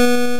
you